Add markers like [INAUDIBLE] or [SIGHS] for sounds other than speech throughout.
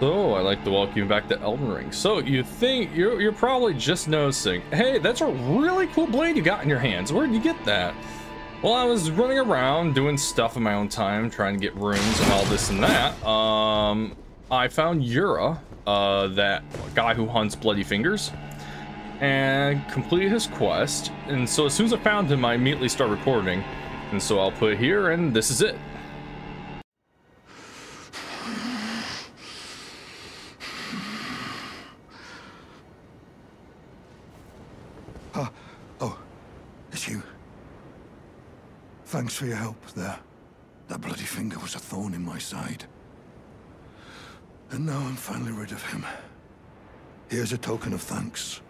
So, I'd like to welcome you back to Elden Ring. So, you think, you're, you're probably just noticing, hey, that's a really cool blade you got in your hands. Where'd you get that? Well, I was running around doing stuff in my own time, trying to get runes and all this and that. Um, I found Yura, uh, that guy who hunts Bloody Fingers, and completed his quest. And so as soon as I found him, I immediately start recording. And so I'll put here, and this is it. Thanks for your help there. That bloody finger was a thorn in my side. And now I'm finally rid of him. Here's a token of thanks.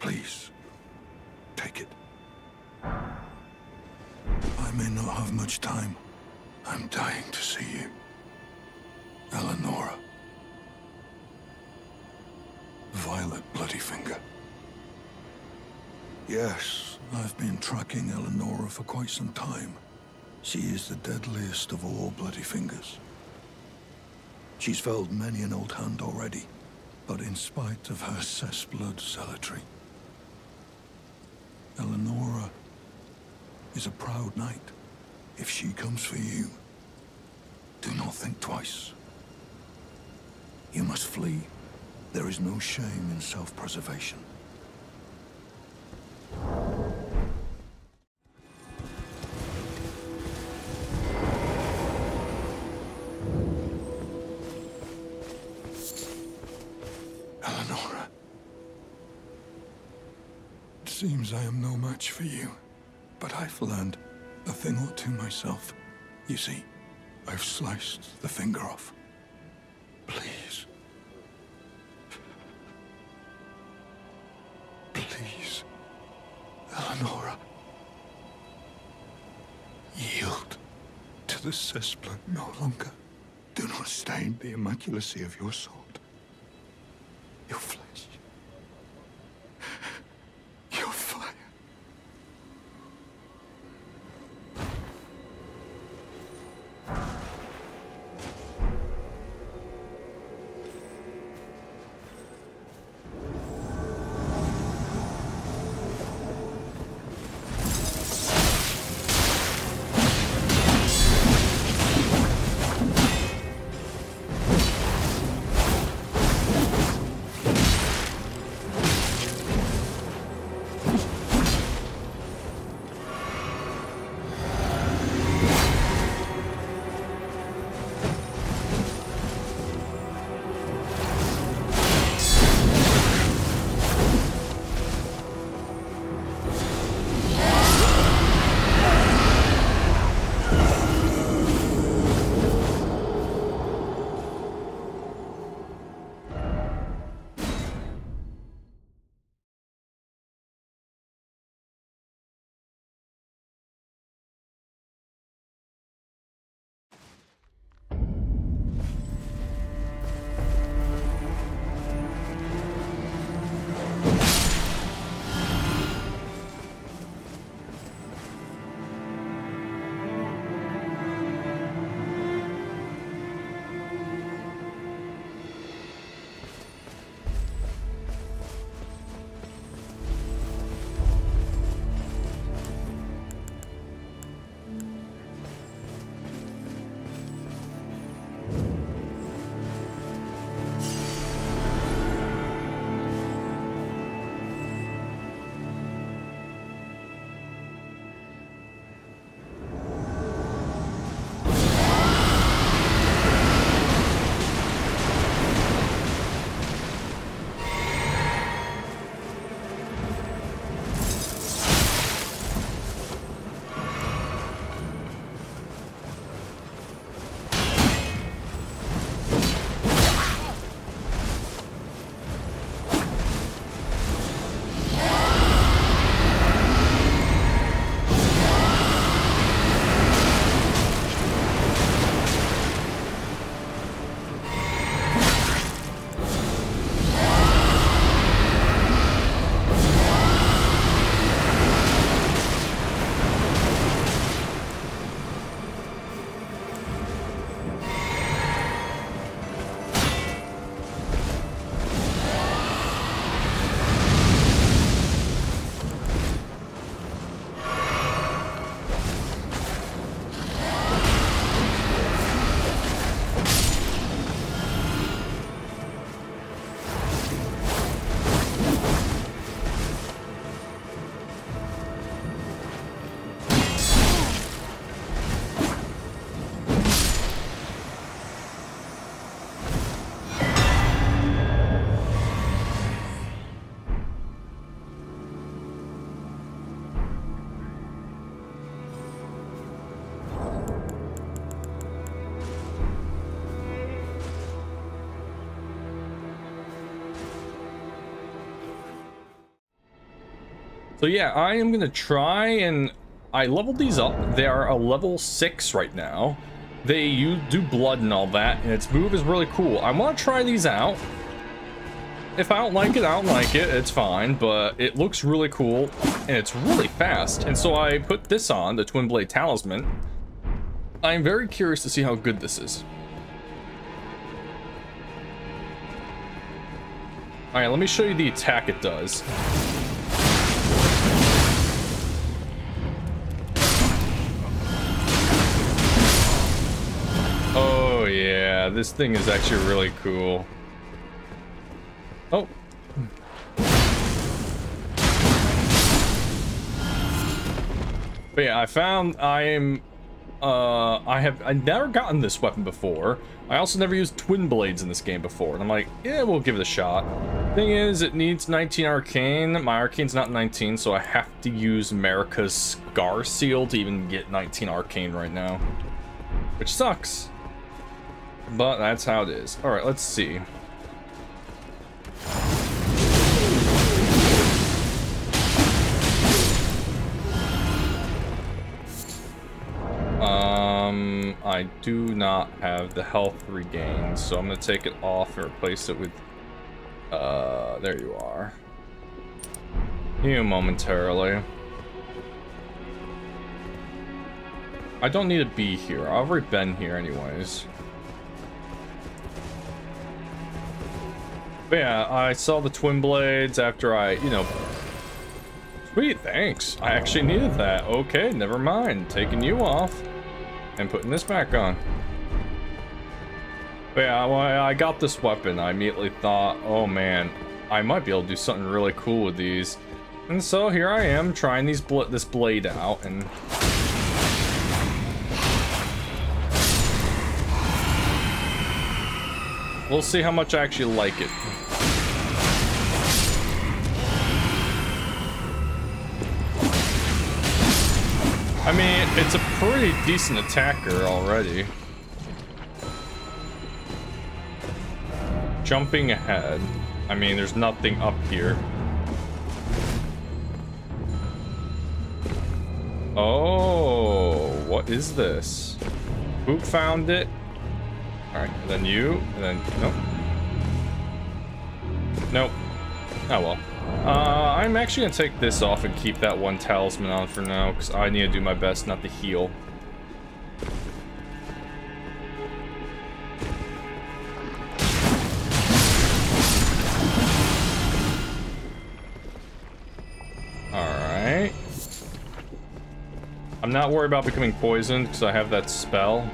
Please, take it. I may not have much time. I'm dying to see you. Eleonora. Violet Bloody Finger. Yes, I've been tracking Eleonora for quite some time. She is the deadliest of all Bloody Fingers. She's felled many an old hand already, but in spite of her cessblood zealotry, Eleonora is a proud knight. If she comes for you, do not think twice. You must flee. There is no shame in self-preservation. Seems I am no match for you, but I've learned a thing or two myself. You see, I've sliced the finger off. Please. Please, Eleonora. Yield to the cessblood no longer. Do not stain the immaculacy of your sword. So yeah, I am gonna try and I leveled these up. They are a level six right now. They you do blood and all that, and its move is really cool. I want to try these out. If I don't like it, I don't like it. It's fine, but it looks really cool, and it's really fast. And so I put this on, the Twin Blade Talisman. I'm very curious to see how good this is. Alright, let me show you the attack it does. This thing is actually really cool. Oh. But yeah, I found I am uh, I have I never gotten this weapon before. I also never used twin blades in this game before, and I'm like, yeah, we'll give it a shot. Thing is, it needs 19 arcane. My arcane's not 19, so I have to use Marika's Scarseal to even get 19 arcane right now, which sucks. But that's how it is. All right, let's see. Um, I do not have the health regain, so I'm gonna take it off and replace it with, uh, there you are. You momentarily. I don't need to be here. I've already been here anyways. Yeah, I saw the twin blades after I, you know... Sweet, thanks. I actually needed that. Okay, never mind. Taking you off and putting this back on. But yeah, when I got this weapon, I immediately thought, oh man, I might be able to do something really cool with these. And so here I am trying these bl this blade out and We'll see how much I actually like it. I mean, it's a pretty decent attacker already. Jumping ahead. I mean, there's nothing up here. Oh, what is this? Who found it? Alright, then you, and then, nope. Nope. Oh well. Uh, I'm actually gonna take this off and keep that one talisman on for now, because I need to do my best not to heal. Alright. I'm not worried about becoming poisoned, because I have that spell.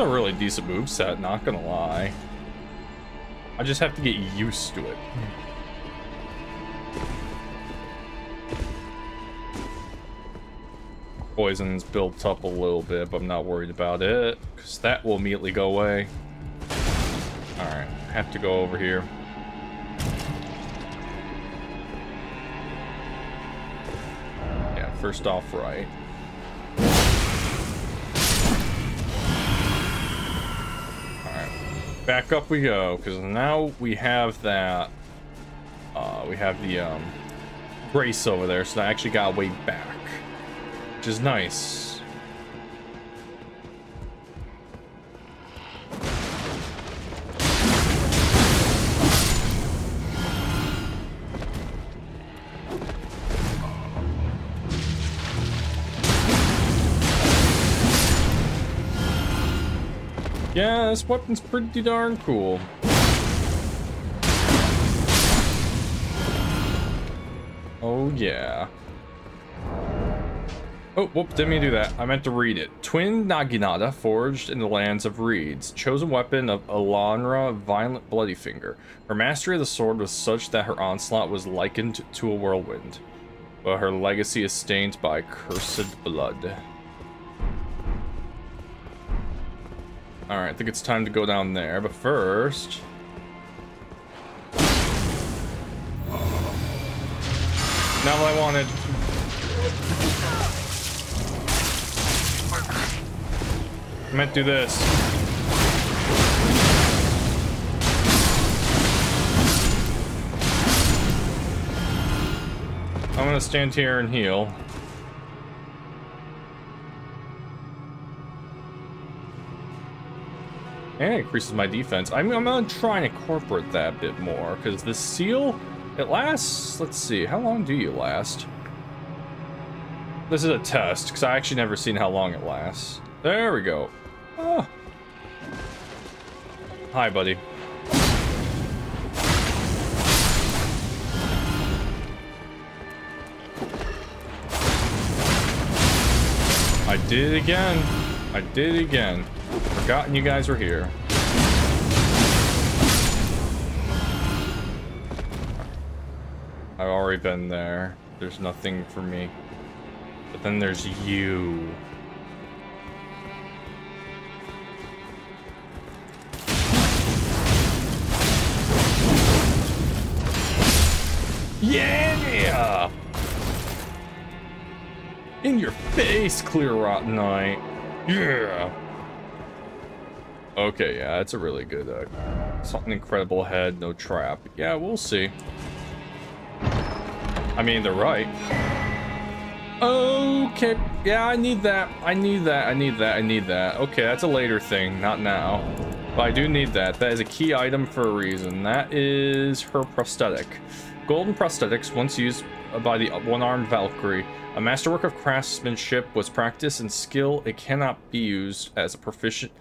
A really decent move set, not gonna lie. I just have to get used to it. Poison's built up a little bit, but I'm not worried about it, because that will immediately go away. Alright, have to go over here. Yeah, first off right. Back up we go, because now we have that, uh, we have the, um, brace over there, so I actually got way back, which is nice. This weapon's pretty darn cool. Oh, yeah. Oh, whoop, didn't mean to do that. I meant to read it. Twin Naginata, forged in the lands of reeds. Chosen weapon of Alanra, Violent Bloody Finger. Her mastery of the sword was such that her onslaught was likened to a whirlwind. But her legacy is stained by cursed blood. Alright, I think it's time to go down there, but first... not what I wanted. I meant to do this. I'm gonna stand here and heal. And it increases my defense. I'm, I'm gonna try and incorporate that a bit more, because the seal, it lasts, let's see, how long do you last? This is a test, because I actually never seen how long it lasts. There we go. Oh. Hi, buddy. I did it again. I did it again. Forgotten you guys were here. I've already been there. There's nothing for me. But then there's you. Yeah! In your face, Cleanrot Knight. Yeah! Okay, yeah, that's a really good, uh, something incredible head, no trap. Yeah, we'll see. I mean, they're right. Okay, yeah, I need that. I need that. I need that. I need that. Okay, that's a later thing, not now. But I do need that. That is a key item for a reason. That is her prosthetic. Golden prosthetics, once used by the one-armed Valkyrie. A masterwork of craftsmanship was practice and skill. It cannot be used as a proficient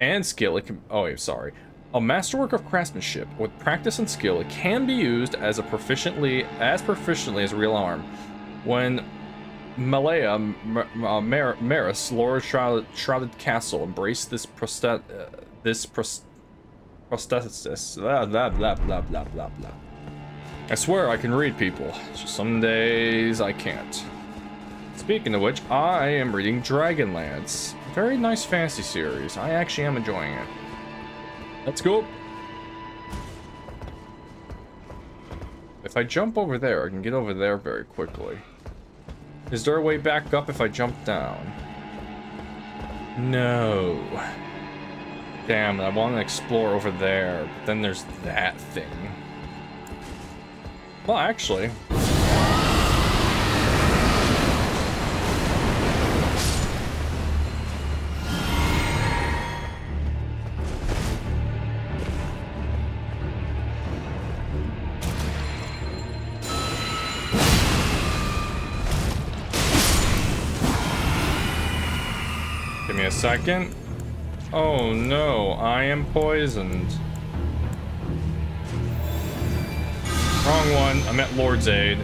and skill, it can, oh, wait, sorry. A masterwork of craftsmanship with practice and skill, it can be used as a proficiently, as proficiently as a real arm. When Malaya uh, Mar Maris, Lord Shrouded, Shrouded Castle, embraced this prosthet, uh, this pros prosthesis, blah, blah, blah, blah, blah, blah, blah. I swear I can read people, just some days I can't. Speaking of which, I am reading Dragonlance. Very nice fantasy series. I actually am enjoying it. Let's go. If I jump over there, I can get over there very quickly. Is there a way back up if I jump down? No. Damn, I want to explore over there, but then there's that thing. Well, actually... Give me a second. Oh no, I am poisoned. Wrong one, I'm at Lord's Aid.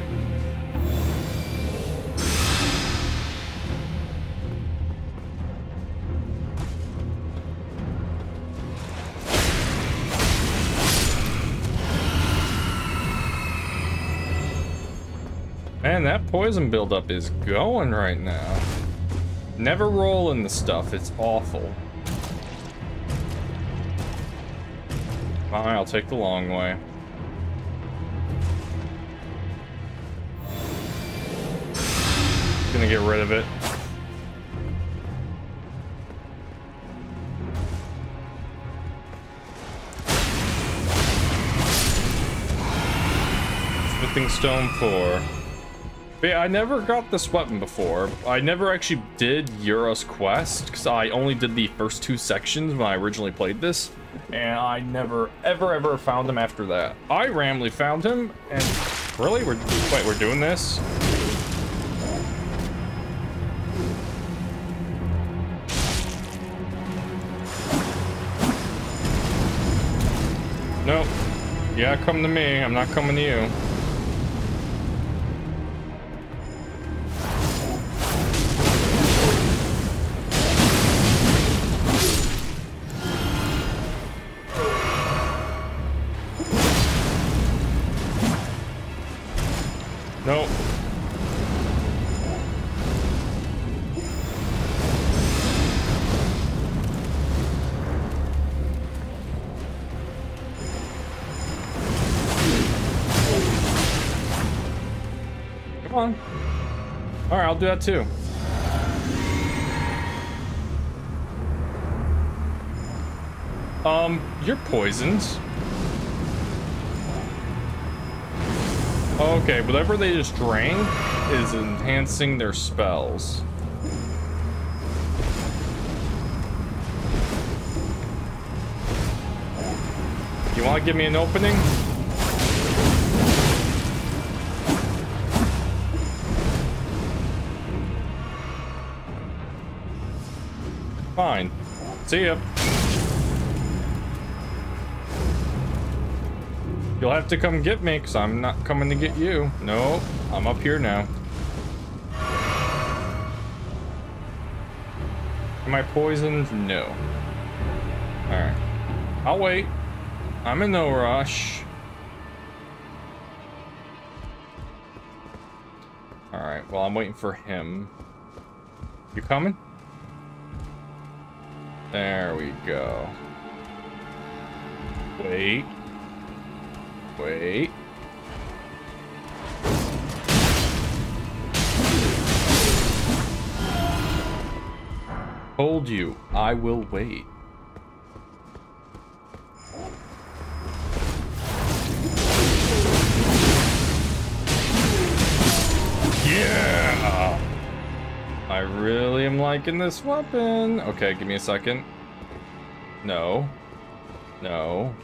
Man, that poison buildup is going right now. Never roll in the stuff, it's awful. Fine, I'll take the long way. Gonna get rid of it. Smithing Stone 4. But yeah, I never got this weapon before. I never actually did Yura's quest, because I only did the first two sections when I originally played this. And I never, ever, ever found him after that. I randomly found him, and... Really? We're, wait, we're doing this? Yeah, come to me. I'm not coming to you. On. Alright, I'll do that too. Um, you're poisoned. Okay, whatever they just drank is enhancing their spells. You want to give me an opening? Fine. See ya. You'll have to come get me, because I'm not coming to get you. No, I'm up here now. Am I poisoned? No. Alright. I'll wait. I'm in no rush. Alright, well, I'm waiting for him. You coming? There we go. Wait. Wait. Told you, I will wait. Really am liking this weapon. Okay, give me a second. No. No.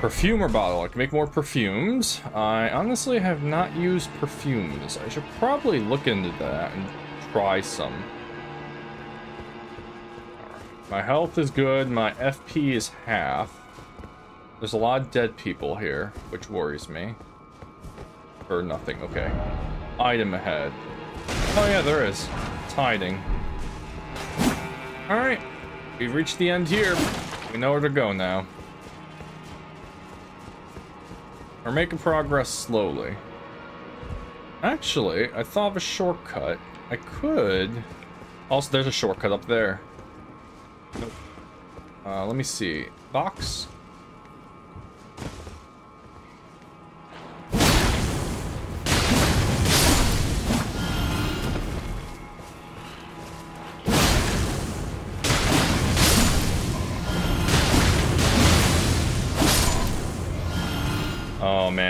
Perfumer bottle. I can make more perfumes. I honestly have not used perfumes. I should probably look into that and try some. My health is good. My FP is half. There's a lot of dead people here, which worries me. Or nothing. Okay. Item ahead. Oh yeah, there is. It's hiding. Alright. We've reached the end here. We know where to go now. We're making progress slowly. Actually, I thought of a shortcut. I could... Also, there's a shortcut up there. Nope. Uh, let me see. Box?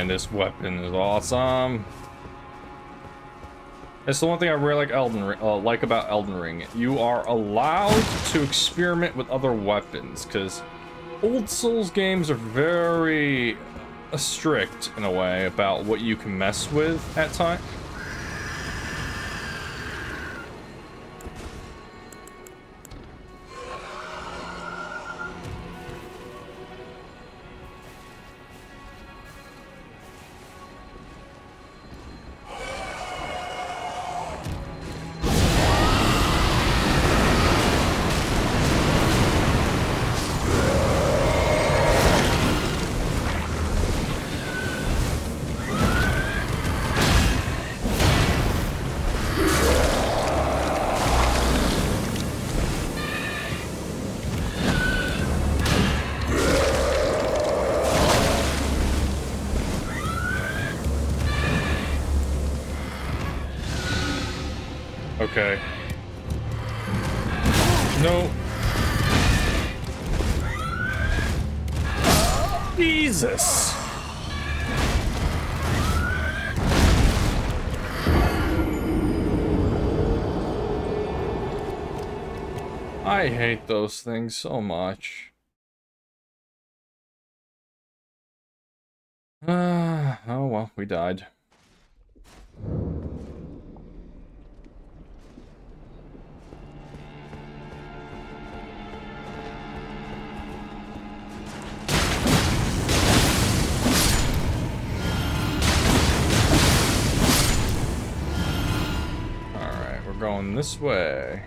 Man, this weapon is awesome. It's the one thing I really like Elden uh, like about Elden Ring. You are allowed to experiment with other weapons, because old Souls games are very uh, strict in a way about what you can mess with at times. Okay. No. Jesus. I hate those things so much. Uh, [SIGHS] oh well, we died. Going this way.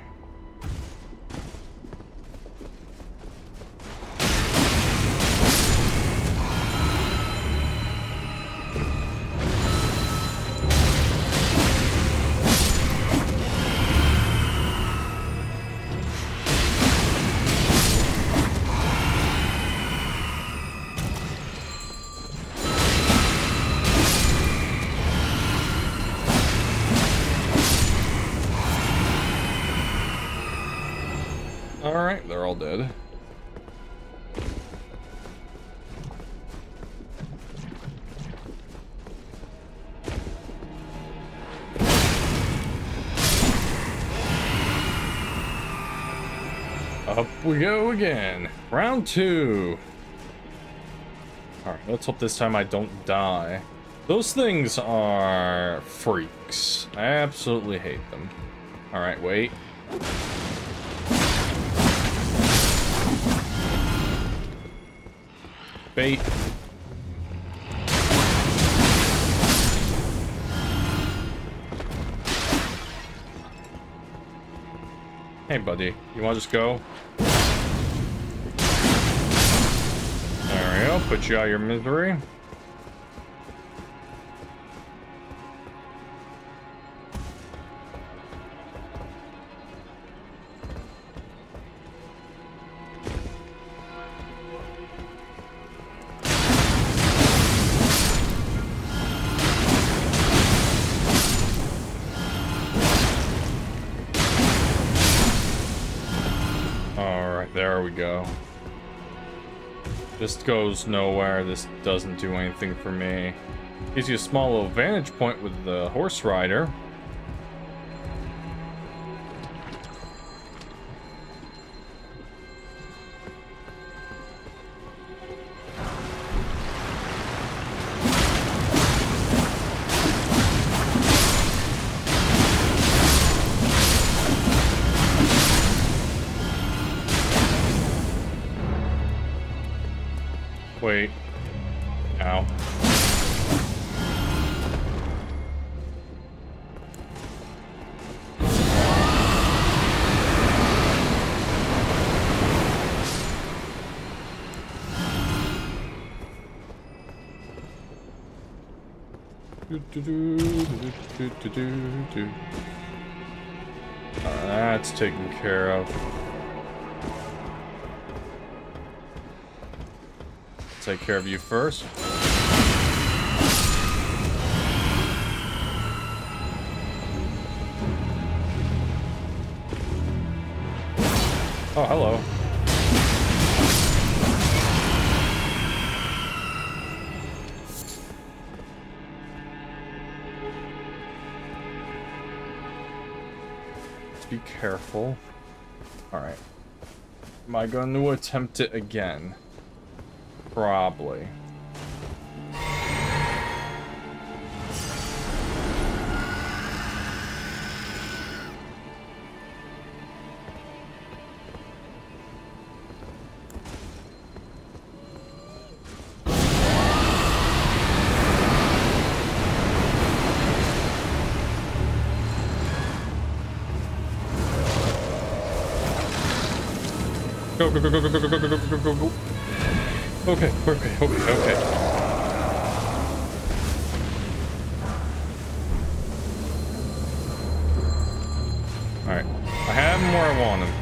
They're all dead. Up we go again. Round two. Alright, let's hope this time I don't die. Those things are freaks. I absolutely hate them. Alright, wait. Bait. Hey, buddy. You want to just go? There we go. Put you out of your misery. This goes nowhere. This doesn't do anything for me. Gives you a small little vantage point with the horse rider. Care of you first. Oh, hello. be careful. Alright. Am I going to attempt it again? Probably. go, go, go, go, go, go, go, go, go. Okay, okay, okay, okay. Alright. I have him where I want him.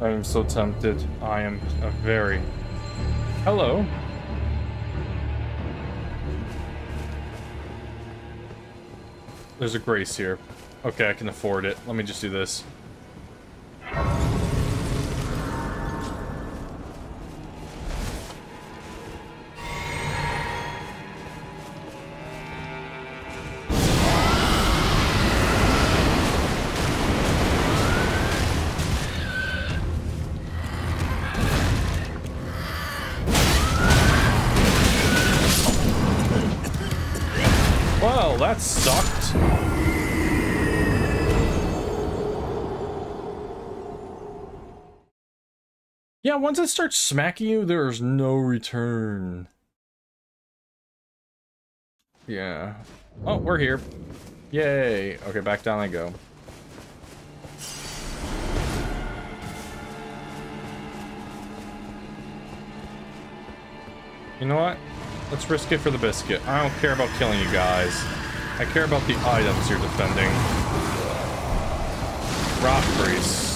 I am so tempted. I am a very... Hello. There's a grace here. Okay, I can afford it. Let me just do this. Once it starts smacking you, there's no return. Yeah. Oh, we're here. Yay. Okay, back down I go. You know what? Let's risk it for the biscuit. I don't care about killing you guys. I care about the items you're defending. Rock grease.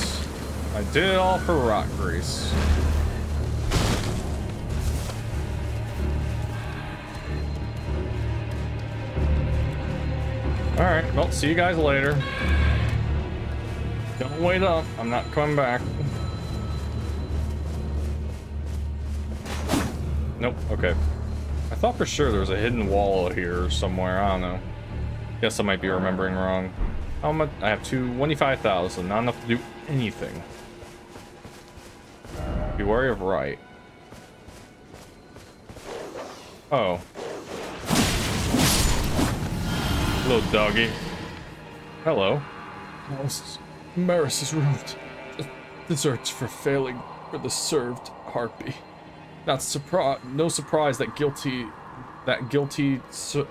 I did it all for rock grease. Alright, well, see you guys later. Don't wait up. I'm not coming back. Nope, okay. I thought for sure there was a hidden wall here somewhere. I don't know. Guess I might be remembering wrong. How much? I have 25,000. Not enough to do anything. Be wary of right. Oh. Little doggy. Hello. Maris, Maris is ruined. Desserts for failing for the served harpy. Not surprise, no surprise that guilty, that guilty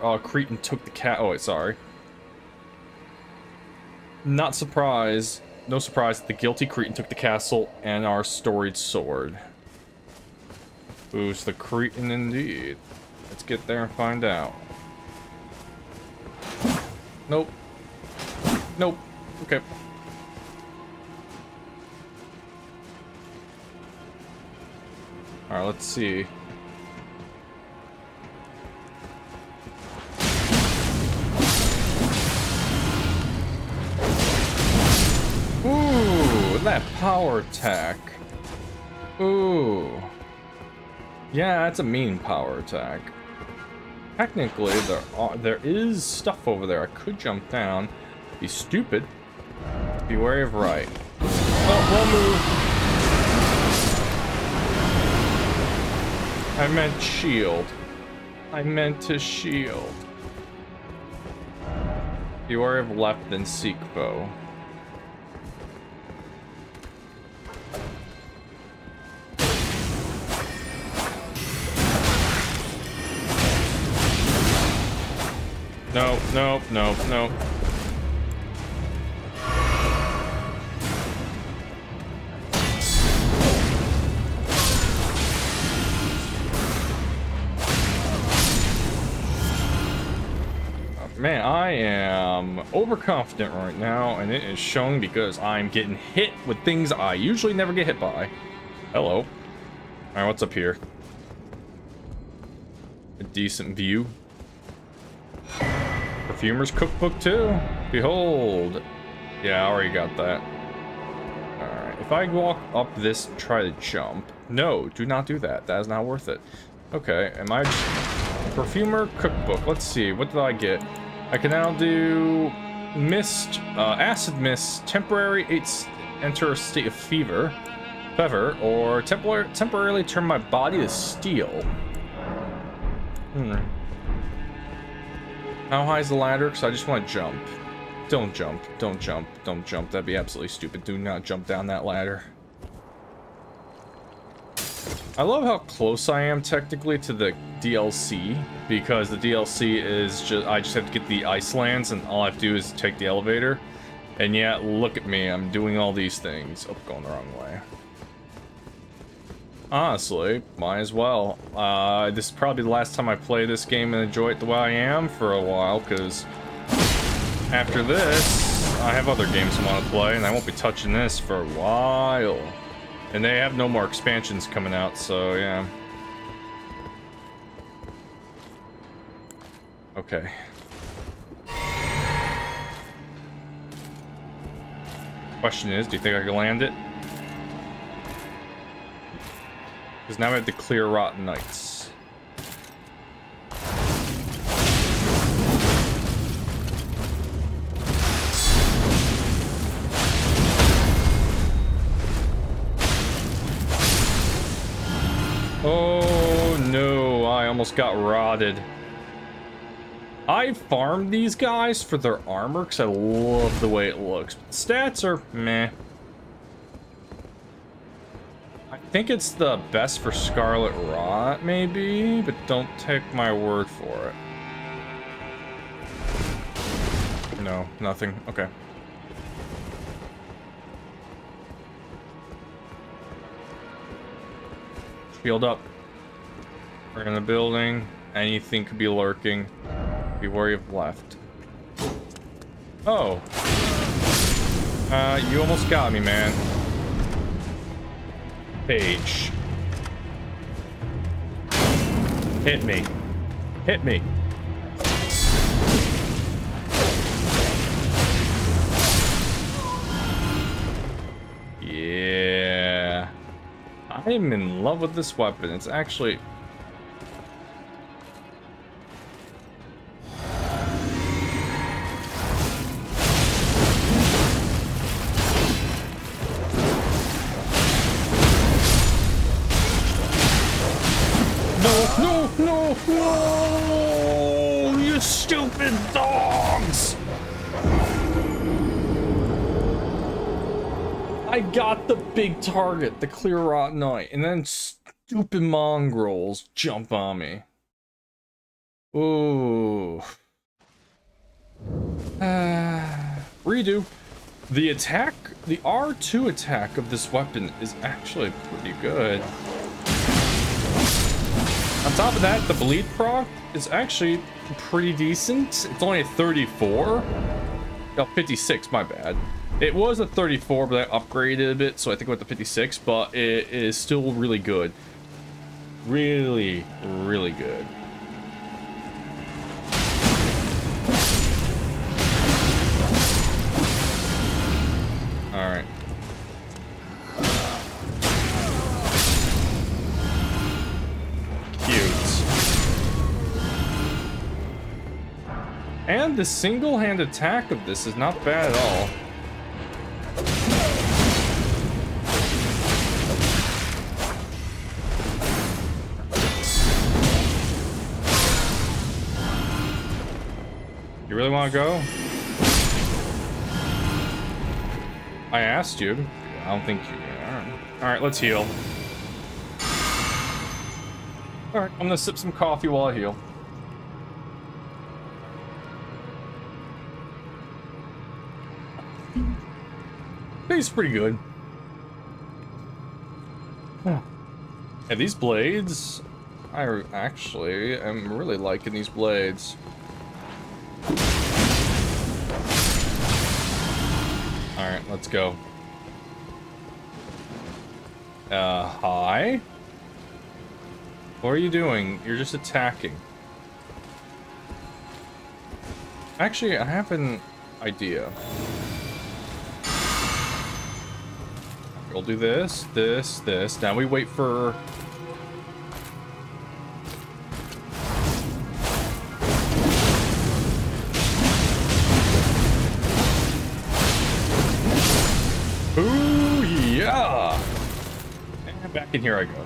uh, cretin took the cat. Oh, wait, sorry. Not surprise, no surprise that the guilty cretin took the castle and our storied sword. Who's the cretin indeed? Let's get there and find out. Nope. Nope. Okay. Alright, let's see. That power attack. Ooh. Yeah, that's a mean power attack. Technically, there are, there is stuff over there. I could jump down. Be stupid. Be wary of right. Oh, move. I meant shield. I meant to shield. Be wary of left and seek foe. No, no, no, no. Uh, man, I am overconfident right now, and it is showing because I'm getting hit with things I usually never get hit by. Hello. Alright, what's up here? A decent view. Perfumer's Cookbook too. Behold. Yeah, I already got that. Alright, if I walk up this try to jump. No, do not do that. That is not worth it. Okay, am I... Perfumer Cookbook. Let's see, what did I get? I can now do... Mist, uh, Acid Mist, Temporary Enter a State of Fever, Fever, or tempor temporarily turn my body to steel. Hmm. How high is the ladder? Because I just want to jump. Don't jump. Don't jump. Don't jump. That'd be absolutely stupid. Do not jump down that ladder. I love how close I am technically to the DLC because the DLC is just I just have to get the Icelands and all I have to do is take the elevator. And yet, look at me, I'm doing all these things. Oh, going the wrong way. Honestly, might as well. Uh, this is probably the last time I play this game and enjoy it the way I am for a while, because after this, I have other games I want to play, and I won't be touching this for a while. And they have no more expansions coming out, so yeah. Okay. Question is, do you think I can land it? Because now I have to clear Rotten Knights. Oh no, I almost got rotted. I farmed these guys for their armor because I love the way it looks. Stats are meh. I think it's the best for Scarlet Rot, maybe, but don't take my word for it. No, nothing. Okay. Shield up. We're in the building. Anything could be lurking. Be wary of left. Oh. Uh, you almost got me, man. Rampage. Hit me. Hit me. Yeah. I'm in love with this weapon. It's actually I got the big target, the Cleanrot Knight, and then stupid mongrels jump on me. Ooh. Uh, [SIGHS] redo. The attack, the R2 attack of this weapon is actually pretty good. On top of that, the bleed proc is actually pretty decent. It's only a 34. Oh, 56, my bad. It was a 34, but I upgraded a bit, so I think I went to 56, but it is still really good. Really, really good. Alright. And the single-hand attack of this is not bad at all. Really want to go? I asked you. I don't think you. Alright, let's heal. Alright, I'm gonna sip some coffee while I heal. Tastes pretty good. Yeah, these blades, I actually am really liking these blades. Alright, let's go. Uh, hi? What are you doing? You're just attacking. Actually, I have an idea. We'll do this, this, this. Now we wait for... And here I go.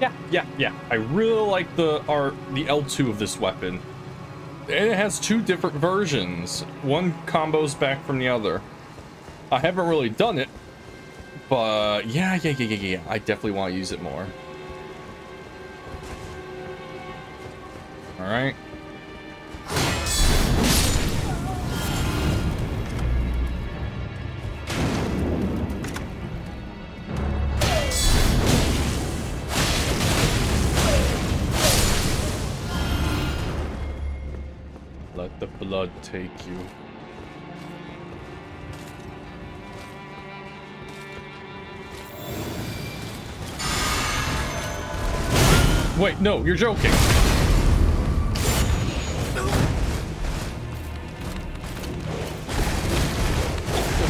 Yeah, yeah, yeah. I really like the art, the L2 of this weapon. And it has two different versions. One combos back from the other. I haven't really done it, but yeah, yeah, yeah, yeah, yeah. I definitely want to use it more. All right. Take you. Wait, no, you're joking.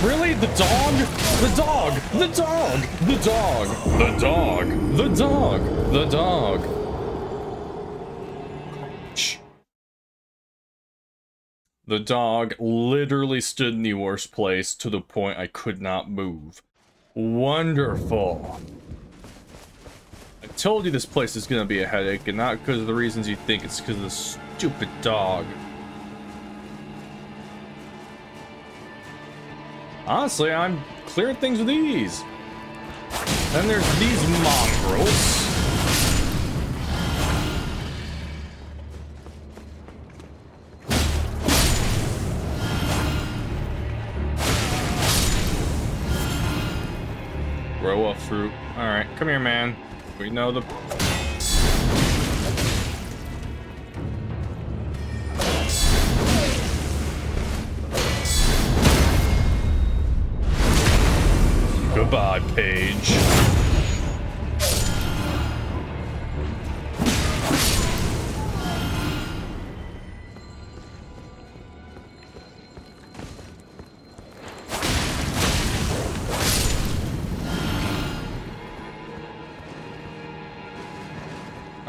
Really? The dog? The dog! The dog! The dog! The dog! The dog! The dog! The dog literally stood in the worst place to the point I could not move. Wonderful I told you this place is gonna be a headache, and not because of the reasons you think, it's because of the stupid dog. Honestly, I'm clearing things with ease. Then there's these mongrels. Grow a fruit. Alright, come here, man. We know the...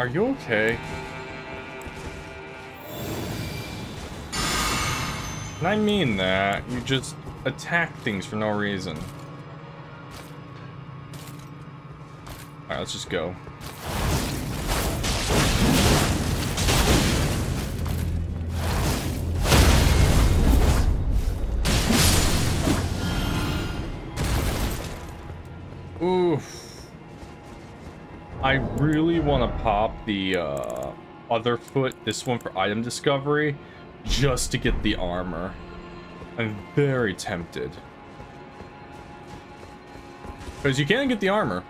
Are you okay? And I mean that. You just attack things for no reason. Alright, let's just go. Pop the uh, other foot, this one for item discovery, just to get the armor. I'm very tempted. Because you can get the armor.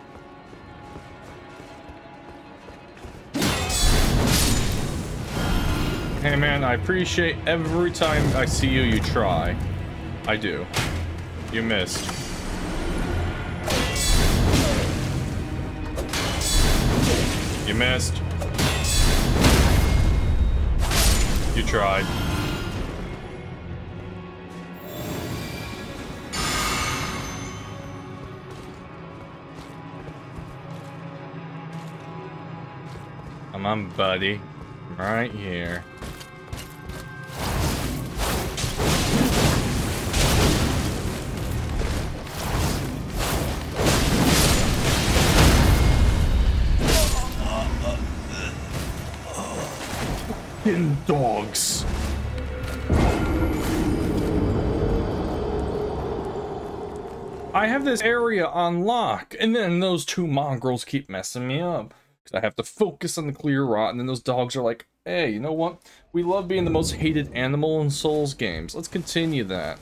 Hey man, I appreciate every time I see you, you try. I do. You missed. You missed. You tried. Come on, buddy. Right here. Dogs. I have this area on lock, and then those two mongrels keep messing me up. Because I have to focus on the Cleanrot, and then those dogs are like, hey, you know what? We love being the most hated animal in Souls games. Let's continue that.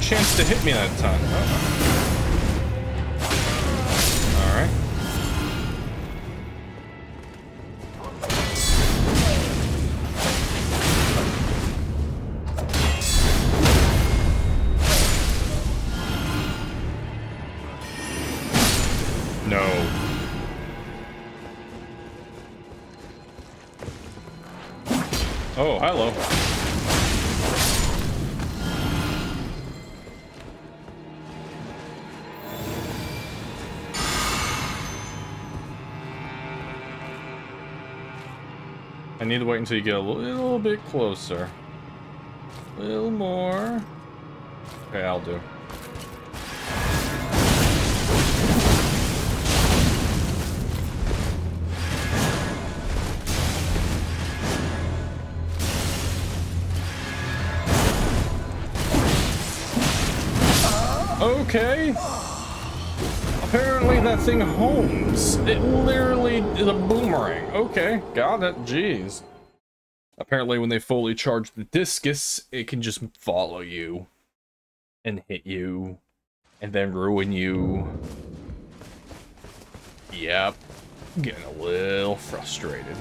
Chance to hit me that time. Alright. Need to wait until you get a little bit closer. A little more. Okay, I'll do. Okay. Apparently that thing homes. It literally is a boomerang. Okay, got it. Jeez. Apparently when they fully charge the discus, it can just follow you. And hit you. And then ruin you. Yep. Getting a little frustrated.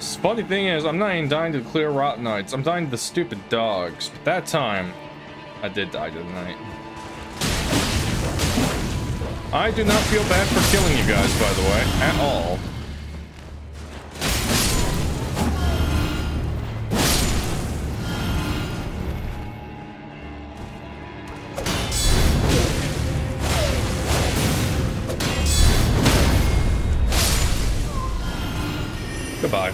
Funny thing is, I'm not even dying to Cleanrot knights. I'm dying to the stupid dogs. But that time, I did die to the tonight. I do not feel bad for killing you guys, by the way, at all. Goodbye.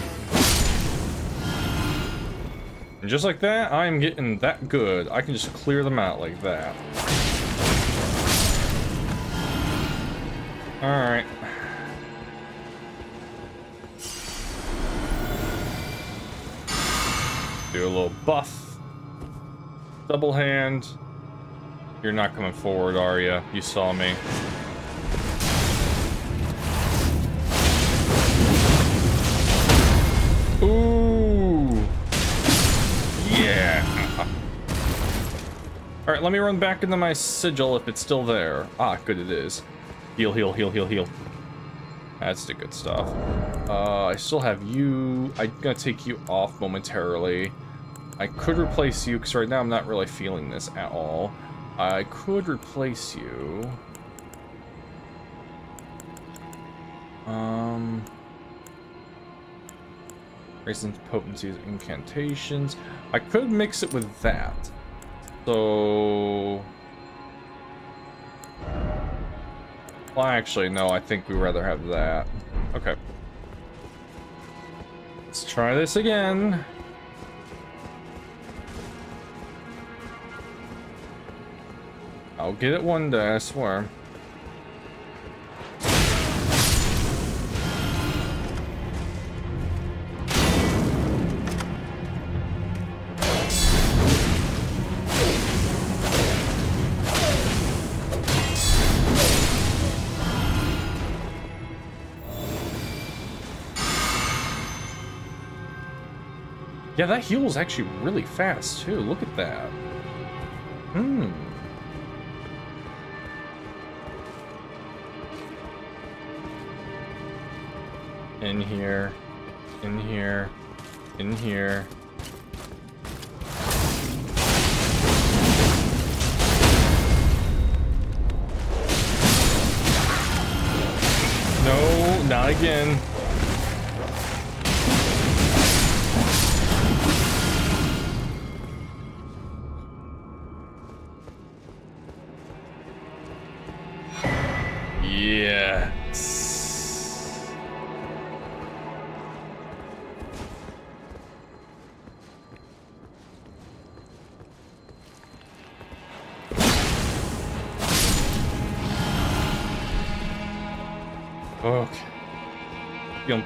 And just like that, I am getting that good. I can just clear them out like that. Alright. Do a little buff. Double hand. You're not coming forward, are you? You saw me. Ooh. Yeah. [LAUGHS] Alright, let me run back into my sigil if it's still there. Ah, good it is. Heal, heal, heal, heal, heal. That's the good stuff. Uh, I still have you. I'm gonna take you off momentarily. I could replace you, because right now I'm not really feeling this at all. I could replace you. Um... Raises potencies, incantations. I could mix it with that. So... Well, actually, no, I think we'd rather have that. Okay. Let's try this again. I'll get it one day, I swear. Yeah, that heals actually really fast, too. Look at that. Hmm. In here. In here. In here. No, not again.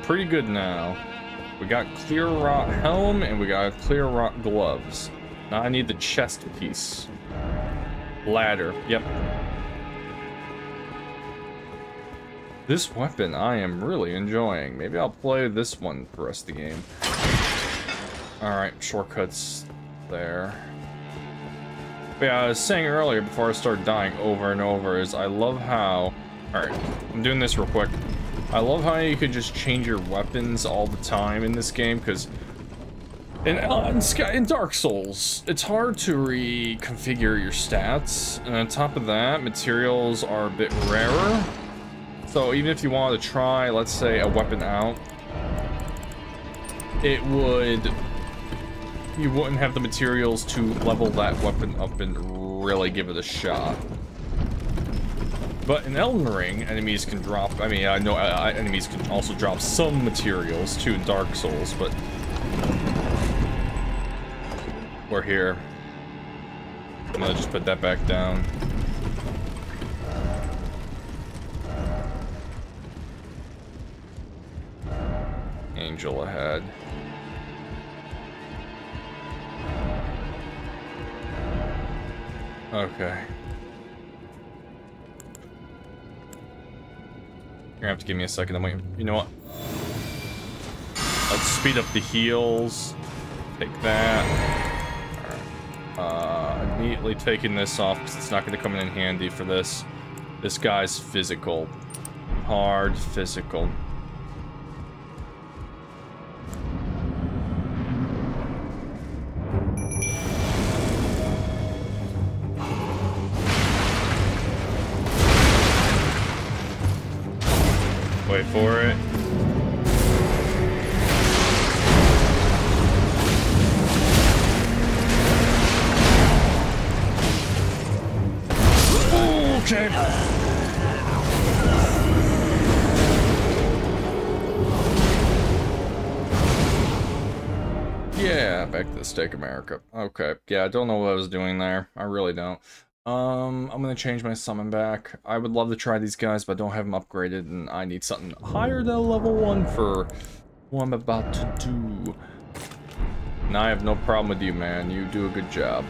Pretty good now. We got Cleanrot helm and we got Cleanrot gloves. Now I need the chest piece. Ladder, yep. This weapon I am really enjoying. Maybe I'll play this one for the rest of the game. Alright, shortcuts there. But yeah, I was saying earlier before I start dying over and over is I love how... Alright, I'm doing this real quick. I love how you can just change your weapons all the time in this game, because in, uh, in, in Dark Souls, it's hard to reconfigure your stats, and on top of that, materials are a bit rarer. So even if you wanted to try, let's say, a weapon out, it would... You wouldn't have the materials to level that weapon up and really give it a shot. But in Elden Ring, enemies can drop, I mean, I know uh, enemies can also drop some materials too in Dark Souls, but we're here. I'm gonna just put that back down. Angel ahead. Okay. You're gonna have to give me a second. I'm waiting. You know what? Let's speed up the heals. Take that. Uh, immediately taking this off because it's not to come in handy for this. This guy's physical. Hard physical. For it. Okay. Yeah, back to the Stake of Marika. Okay, yeah, I don't know what I was doing there. I really don't. Um, I'm gonna change my summon back. I would love to try these guys, but I don't have them upgraded, and I need something higher than level 1 for what I'm about to do. And I have no problem with you, man. You do a good job.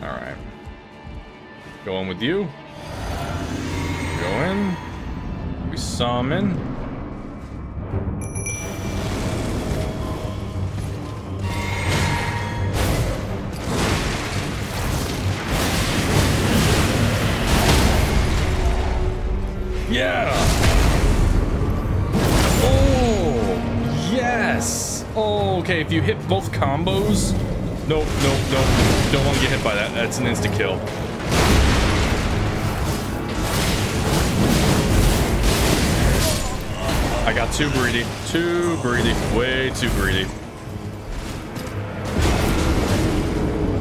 Alright. Going with you. Go in. We summon. Yeah! Oh! Yes! Oh, okay, if you hit both combos... Nope, nope, nope. Don't want to get hit by that. That's an insta-kill. I got too greedy. Too greedy. Way too greedy.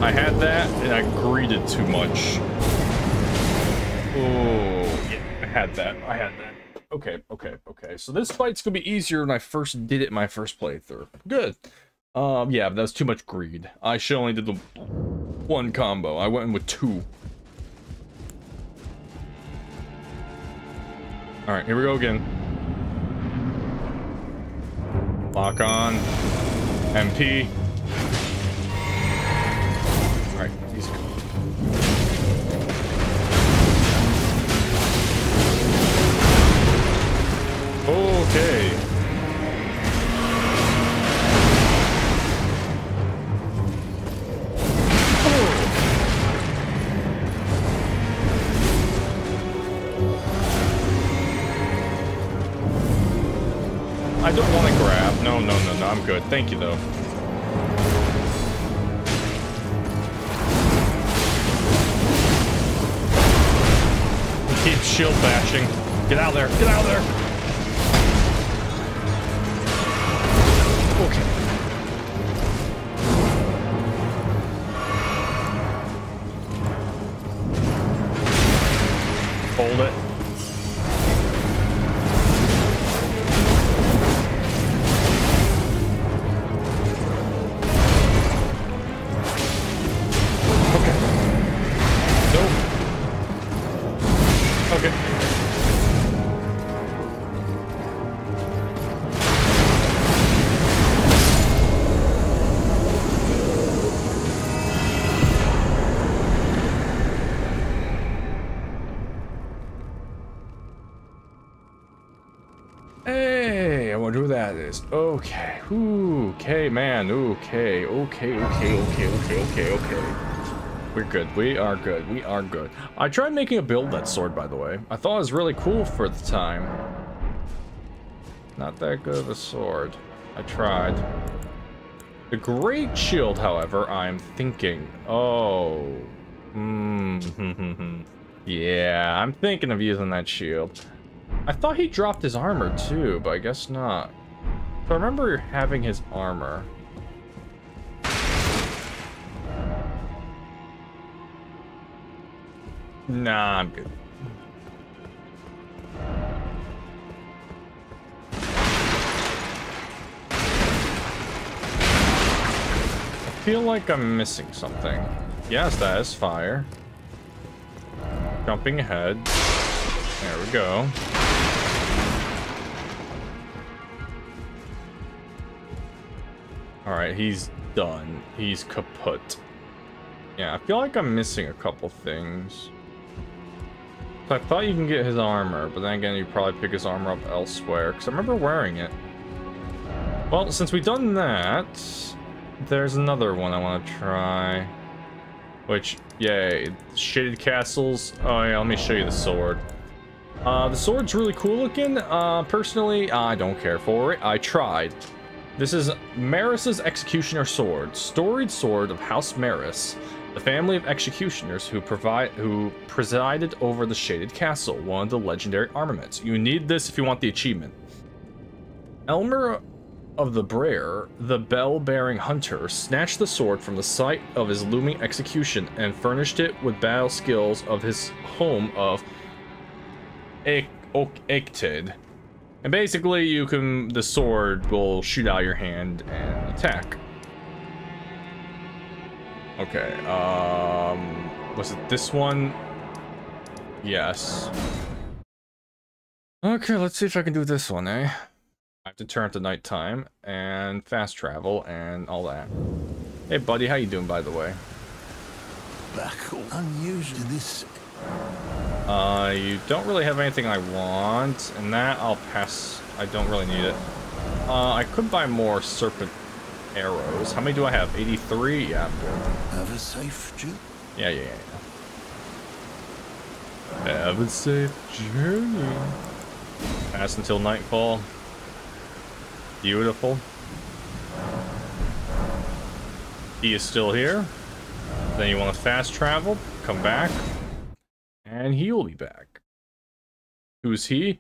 I had that, and I greeted too much. Oh had that. I had that. Okay, okay, okay. So this fight's gonna be easier when I first did it my first playthrough. Good. Um, yeah, that was too much greed. I should only did the one combo. I went in with two. Alright, here we go again. Lock on. MP. Okay. I don't want to grab. No, no, no, no. I'm good. Thank you, though. Keep shield bashing. Get out of there. Get out of there. Okay. Okay, man. Okay. Okay, okay, okay, okay, okay, okay. We're good. We are good. We are good. I tried making a build that sword, by the way. I thought it was really cool for the time. Not that good of a sword. I tried. The Great Shield, however, I'm thinking... Oh... Hmm... yeah, I'm thinking of using that shield. I thought he dropped his armor, too, but I guess not. I remember having his armor. Nah, I'm good. I feel like I'm missing something. Yes, that is fire. Jumping ahead. There we go. Alright, he's done. He's kaput. Yeah, I feel like I'm missing a couple things. I thought you can get his armor, but then again, you probably pick his armor up elsewhere, because I remember wearing it. Well, since we've done that, there's another one I want to try. Which, yay, Shaded Castles. Oh yeah, let me show you the sword. Uh, the sword's really cool looking. Uh, personally, I don't care for it. I tried. This is Marais's Executioner Sword, storied sword of House Marais, the family of executioners who provide who presided over the Shaded Castle, one of the legendary armaments. You need this if you want the achievement. Elemer of the Briar, the bell-bearing hunter, snatched the sword from the site of his looming execution and furnished it with battle skills of his home of Eiglay. And basically, you can, the sword will shoot out your hand and attack. Okay, um, was it this one? Yes. Okay, let's see if I can do this one, eh? I have to turn to nighttime and fast travel and all that. Hey, buddy, how you doing, by the way? Back unusual this uh, you don't really have anything I want, and that I'll pass. I don't really need it. Uh, I could buy more serpent arrows. How many do I have? 83? Yeah, I'm good. Have a safe journey. Yeah, yeah, yeah. Have a safe journey. Pass until nightfall. Beautiful. He is still here. Then you want to fast travel, come back, and he will be back. Who's he?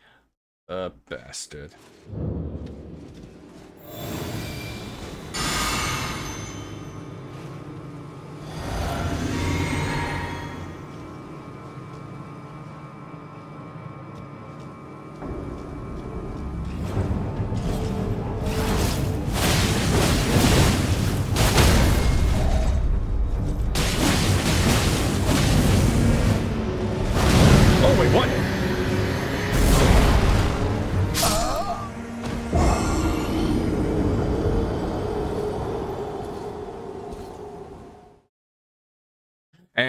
A bastard.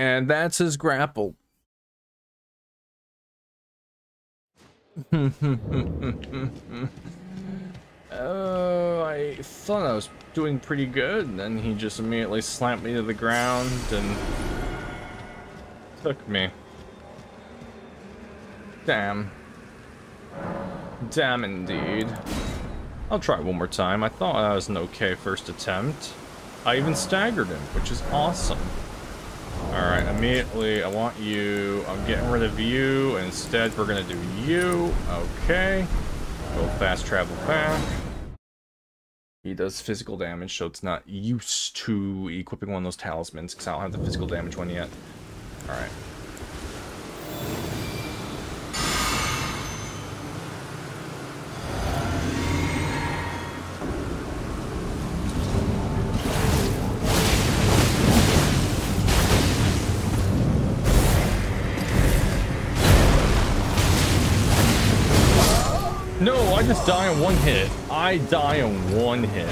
And that's his grapple. [LAUGHS] oh, I thought I was doing pretty good, and then he just immediately slammed me to the ground and took me. Damn. Damn indeed. I'll try one more time. I thought that was an okay first attempt. I even staggered him, which is awesome. Alright, immediately, I want you. I'm getting rid of you. Instead, we're going to do you. Okay. Go fast travel back. He does physical damage, so it's not used to equipping one of those talismans, because I don't have the physical damage one yet. Alright. Just die in one hit. I die in one hit.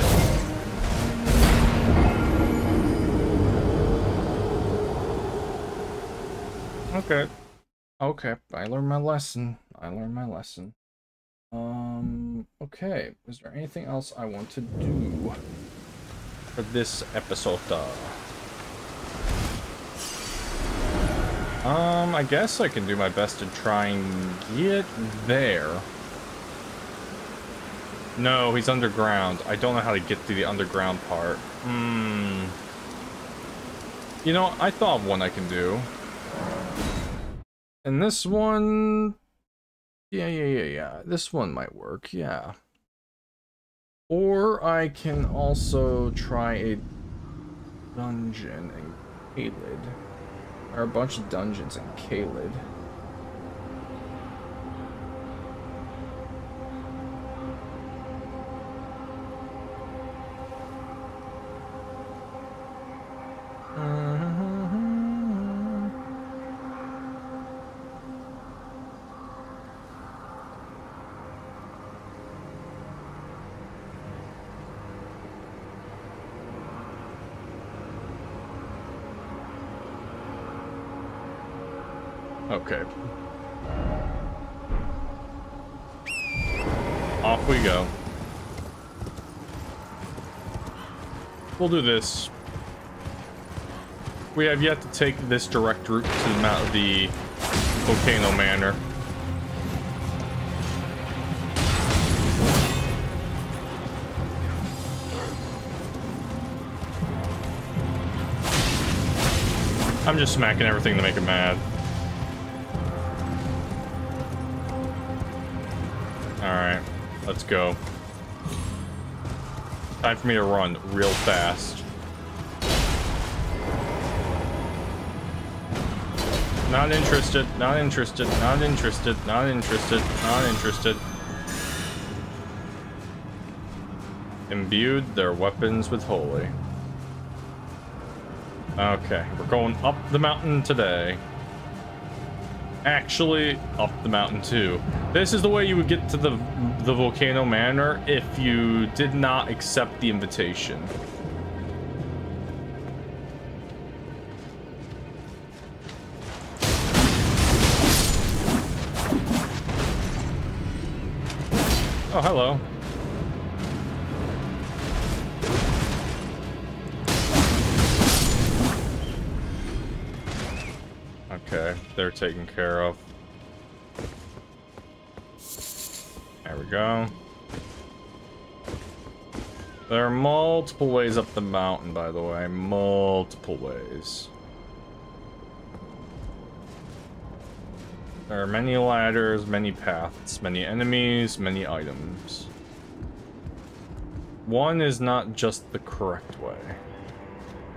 Okay. Okay, I learned my lesson. I learned my lesson. Um, okay. Is there anything else I want to do for this episode? Um, I guess I can do my best to try and get there. No, he's underground. I don't know how to get to the underground part. Hmm. You know, I thought of one I can do. And this one... Yeah, yeah, yeah, yeah. This one might work, yeah. Or I can also try a dungeon in. There are a bunch of dungeons in Caelid. Okay. Off we go. We'll do this. We have yet to take this direct route to the mount the Volcano Manor. I'm just smacking everything to make it mad. Alright, let's go. Time for me to run real fast. Not interested, not interested, not interested, not interested, not interested. Imbued their weapons with holy. Okay, we're going up the mountain today actually up the mountain too. This is the way you would get to the the Volcano Manor if you did not accept the invitation. Oh, hello. Okay, they're taken care of. There we go. There are multiple ways up the mountain, by the way. Multiple ways. There are many ladders, many paths, many enemies, many items. One is not just the correct way.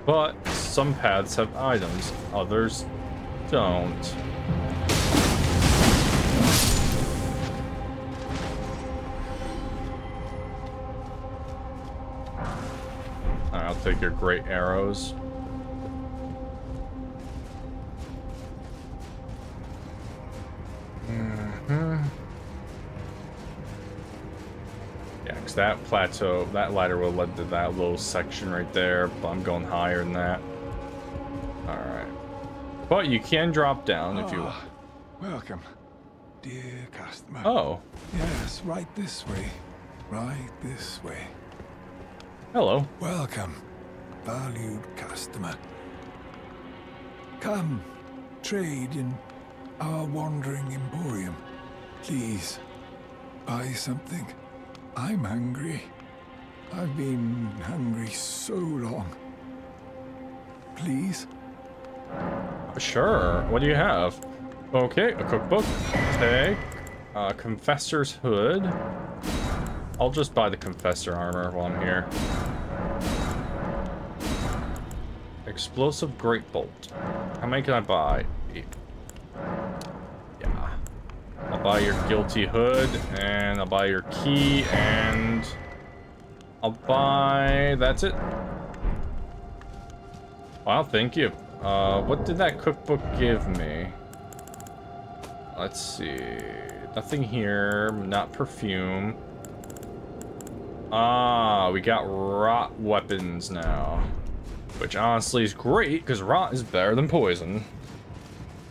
But some paths have items, others don't. I'll take your great arrows. That plateau, that ladder will lead to that little section right there, but I'm going higher than that. Alright. But you can drop down if you want. Ah, welcome, dear customer. Oh. Yes, right this way. Right this way. Hello. Welcome, valued customer. Come, trade in our wandering emporium. Please, buy something. I'm hungry. I've been hungry so long. Please? Sure. What do you have? Okay, a cookbook. Take. a uh, Confessor's Hood. I'll just buy the Confessor armor while I'm here. Explosive Great Bolt. How many can I buy? I'll buy your Guilty Hood, and I'll buy your key, and... I'll buy... That's it. Wow, thank you. Uh, what did that cookbook give me? Let's see. Nothing here. Not perfume. Ah, we got rot weapons now. Which honestly is great, because rot is better than poison.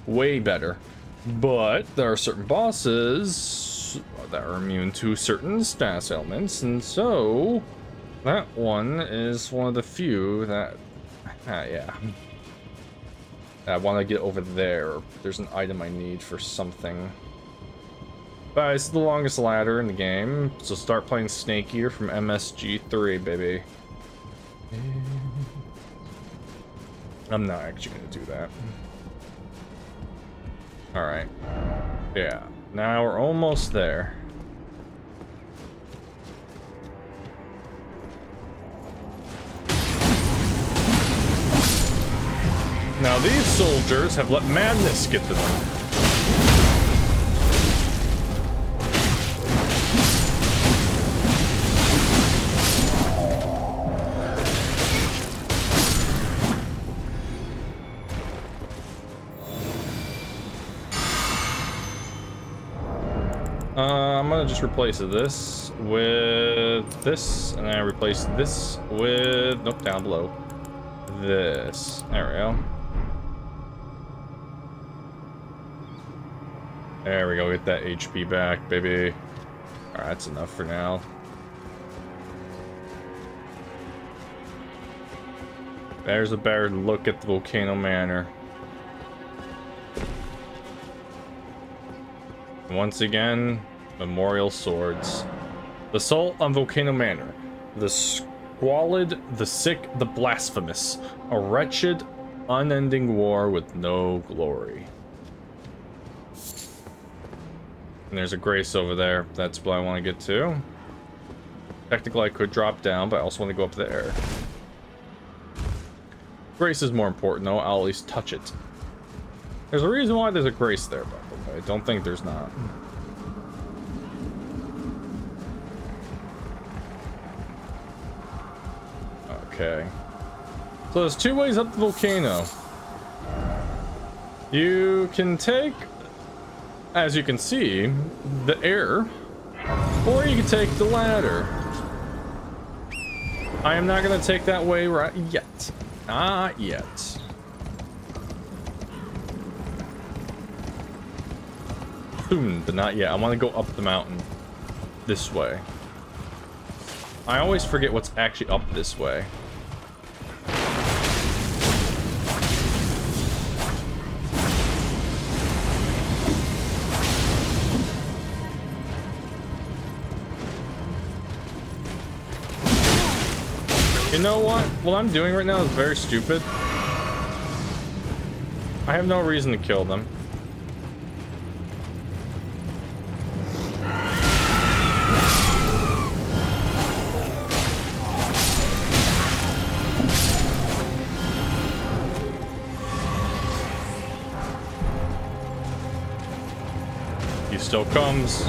Way better. But there are certain bosses that are immune to certain status elements, and so that one is one of the few that, uh, yeah. I want to get over there. There's an item I need for something. But it's the longest ladder in the game, so start playing Snake Eater from MGS3, baby. [LAUGHS] I'm not actually going to do that. Alright. Yeah. Now we're almost there. Now these soldiers have let madness get to them. Gonna just replace this with this, and then I replace this with, nope, down below, this. There we go. There we go, get that HP back, baby. Alright, that's enough for now. There's a better look at the Volcano Manor. Once again, Memorial Swords. The Assault on Volcano Manor. The squalid, the sick, the blasphemous. A wretched, unending war with no glory. And there's a grace over there. That's what I want to get to. Technically, I could drop down, but I also want to go up there. Grace is more important, though. I'll at least touch it. There's a reason why there's a grace there, by the way. I don't think there's not. Okay. So there's two ways up the volcano. You can take, as you can see, the air, or you can take the ladder. I am not going to take that way right yet. Not yet. Soon, but not yet. I want to go up the mountain. This way. I always forget what's actually up this way. Know what? What I'm doing right now is very stupid. I have no reason to kill them. He still comes.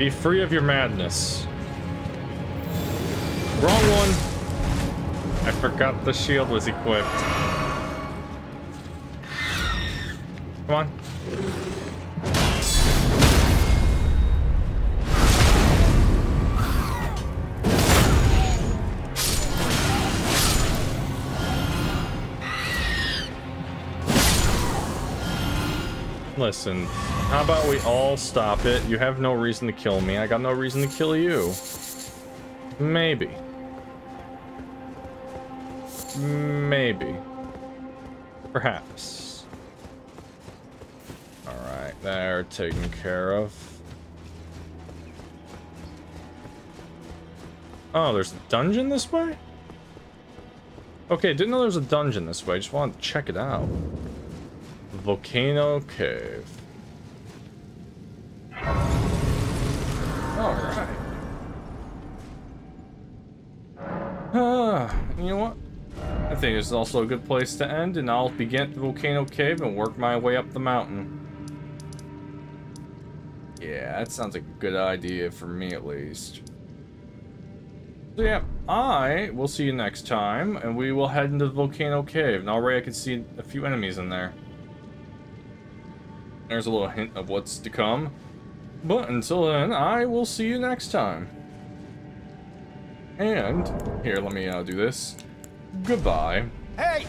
Be free of your madness. Wrong one. I forgot the shield was equipped. Come on. Listen, how about we all stop it? You have no reason to kill me. I got no reason to kill you. Maybe. Maybe. Perhaps. Alright, they're taken care of. Oh, there's a dungeon this way? Okay, didn't know there was a dungeon this way. I just wanted to check it out. Volcano Cave. You know what? I think this is also a good place to end, and I'll begin at the Volcano Cave and work my way up the mountain. Yeah, that sounds like a good idea for me at least. So yeah, I will see you next time, and we will head into the Volcano Cave. And already I can see a few enemies in there. There's a little hint of what's to come. But until then, I will see you next time. And, here, let me uh, do this. Goodbye. Hey!